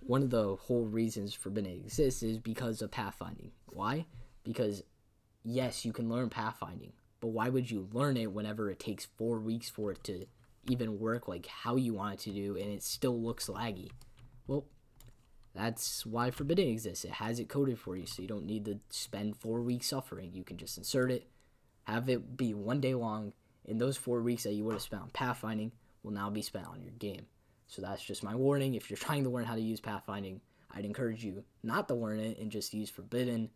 one of the whole reasons for Forbidden exists is because of pathfinding. Why? Because yes, you can learn pathfinding, but why would you learn it whenever it takes four weeks for it to even work like how you want it to do and it still looks laggy? Well, that's why Forbidden exists. It has it coded for you, so you don't need to spend four weeks suffering. You can just insert it, have it be one day long, and those four weeks that you would have spent on pathfinding will now be spent on your game. So that's just my warning. If you're trying to learn how to use pathfinding, I'd encourage you not to learn it and just use Forbidden,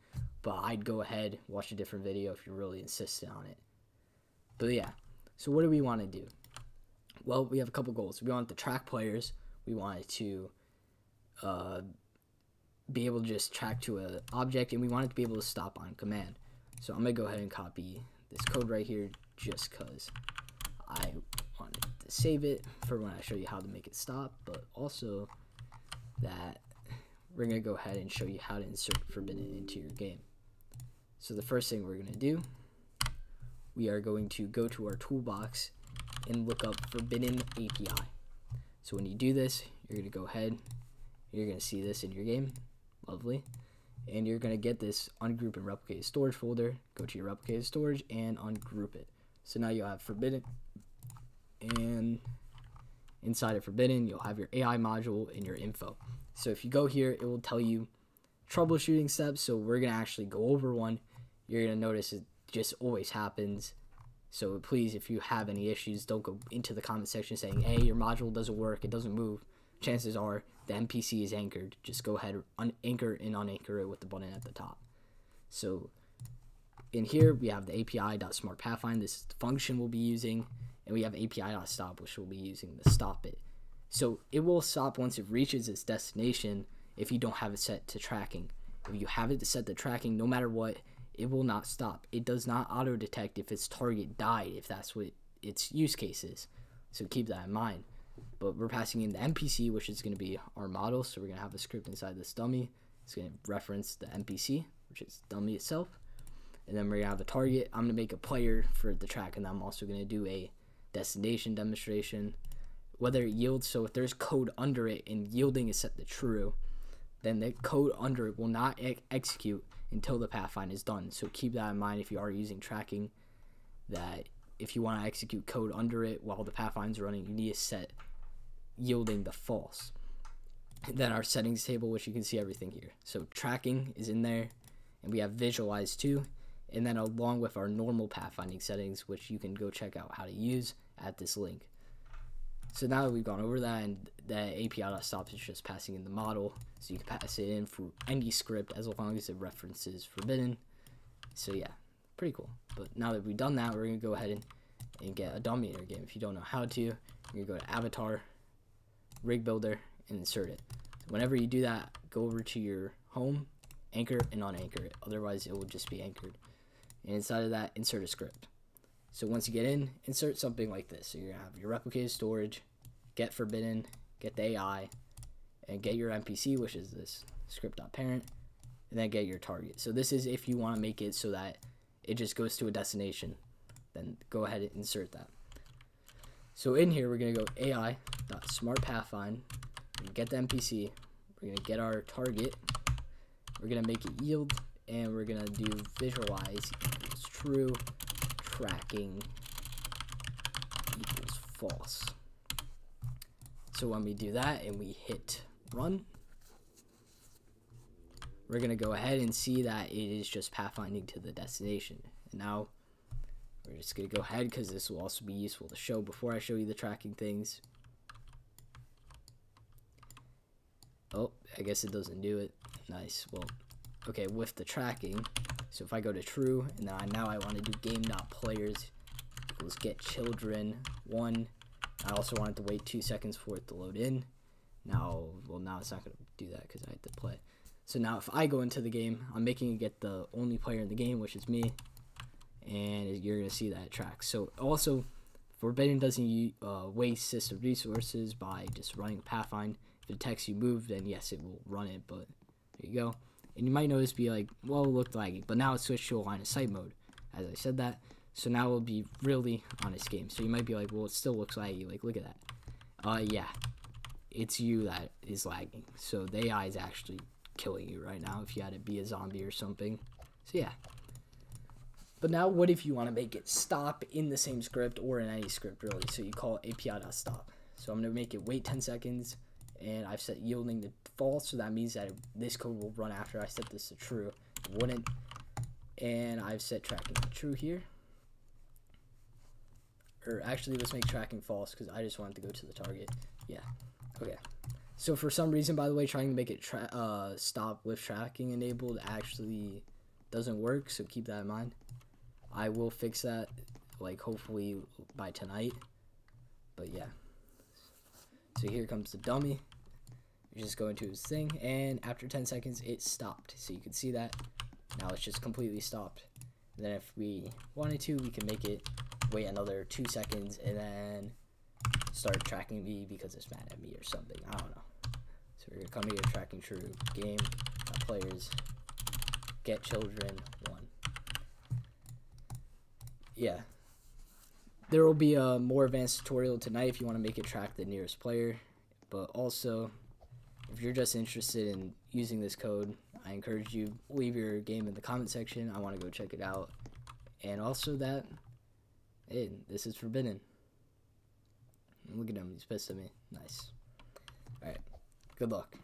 but I'd go ahead, watch a different video if you're really insistent on it. But yeah, so what do we want to do? Well, we have a couple goals. We want to track players. We wanted to uh, be able to just track to an object, and we want it to be able to stop on command. So I'm going to go ahead and copy this code right here just because I want to save it for when I show you how to make it stop, but also that we're going to go ahead and show you how to insert Forbidden into your game. So the first thing we're going to do, we are going to go to our toolbox and look up Forbidden API. So when you do this, you're going to go ahead, you're going to see this in your game. Lovely. And you're going to get this ungroup and replicated storage folder. Go to your replicated storage and ungroup it. So now you'll have Forbidden. And inside of Forbidden, you'll have your AI module and your info. So if you go here, it will tell you troubleshooting steps. So we're going to actually go over one. You're going to notice it just always happens. So please, if you have any issues, don't go into the comment section saying, hey, your module doesn't work, it doesn't move. Chances are the NPC is anchored. Just go ahead, anchor and unanchor it with the button at the top. So in here, we have the API.smartPathfind. This is the function we'll be using. And we have API.stop, which we'll be using to stop it. So it will stop once it reaches its destination if you don't have it set to tracking. If you have it set to tracking, no matter what, it will not stop. It does not auto detect if its target died, if that's what its use case is. So keep that in mind. But we're passing in the NPC, which is going to be our model. So we're going to have a script inside this dummy. It's going to reference the NPC, which is dummy itself. And then we're going to have a target. I'm going to make a player for the track, and I'm also going to do a destination demonstration. Whether it yields, so if there's code under it and yielding is set to true, then the code under it will not ex execute until the pathfind is done. So keep that in mind if you are using tracking that if you want to execute code under it while the pathfind's running, you need to set yielding the false. And then our settings table, which you can see everything here. So tracking is in there, and we have visualize too. And then along with our normal pathfinding settings, which you can go check out how to use at this link. So now that we've gone over that, and the API.stop is just passing in the model, so you can pass it in for any script as long as it references forbidden. So yeah, pretty cool. But now that we've done that, we're gonna go ahead and, and get a Dominator in game. If you don't know how to, you're gonna go to Avatar, Rig Builder, and insert it. So whenever you do that, go over to your home, anchor, and unanchor it. Otherwise, it will just be anchored. And inside of that, insert a script. So once you get in, insert something like this. So you're gonna have your replicated storage, get forbidden, get the AI, and get your NPC, which is this script.parent, and then get your target. So this is if you want to make it so that it just goes to a destination. Then go ahead and insert that. So in here, we're gonna go AI.smartPathfind, get the NPC, we're gonna get our target, we're gonna make it yield, and we're gonna do visualize equals true, tracking equals false. So when we do that and we hit run, we're going to go ahead and see that it is just pathfinding to the destination. And now we're just going to go ahead because this will also be useful to show before I show you the tracking things. Oh, I guess it doesn't do it. Nice. Well, okay, with the tracking, so if I go to true, and now I, now I want to do game not players equals get children one. I also wanted to wait two seconds for it to load in. Now, well, now it's not going to do that because I had to play. So now if I go into the game, I'm making it get the only player in the game, which is me. And you're going to see that track. So also, Forbidden doesn't uh, waste system resources by just running Pathfind. If it detects you move, then yes, it will run it. But there you go. And you might notice be like, well, it looked laggy, but now it's switched to a line of sight mode, as I said that. So now it'll be really honest game. So you might be like, well, it still looks laggy. Like, look at that. Uh, yeah. it's you that is lagging. So the AI is actually killing you right now if you had to be a zombie or something. So yeah. But now what if you want to make it stop in the same script or in any script really? So you call api.stop. So I'm going to make it wait 10 seconds and I've set yielding to false. So that means that this code will run after I set this to true. It wouldn't. And I've set tracking to true here. Or actually, let's make tracking false because I just wanted to go to the target. Yeah. Okay. So for some reason, by the way, trying to make it uh, stop with tracking enabled actually doesn't work. So keep that in mind. I will fix that, like hopefully by tonight. But yeah. So here comes the dummy. You just go into his thing, and after 10 seconds, it stopped. So you can see that. Now it's just completely stopped. And then if we wanted to, we can make it wait another two seconds and then start tracking me because it's mad at me or something. I don't know. So we're gonna come here, tracking true game, players, get children, one. Yeah. There will be a more advanced tutorial tonight if you want to make it track the nearest player. But also, if you're just interested in using this code, I encourage you leave your game in the comment section. I want to go check it out. And also that, hey, this is forbidden. Look at him, he's pissed at me. Nice. Alright, good luck.